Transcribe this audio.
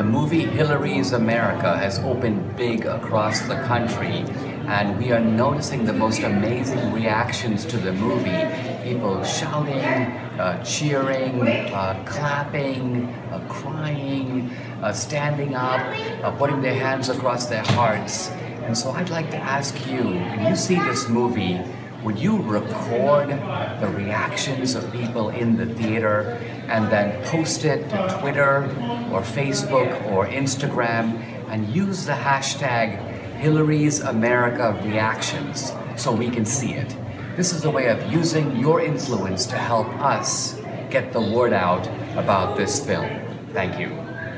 The movie Hillary's America has opened big across the country, and we are noticing the most amazing reactions to the movie. People shouting, uh, cheering, uh, clapping, uh, crying, uh, standing up, uh, putting their hands across their hearts. And so I'd like to ask you, when you see this movie, would you record the reactions of people in the theater and then post it to Twitter or Facebook or Instagram and use the hashtag Hillary's America Reactions so we can see it? This is a way of using your influence to help us get the word out about this film. Thank you.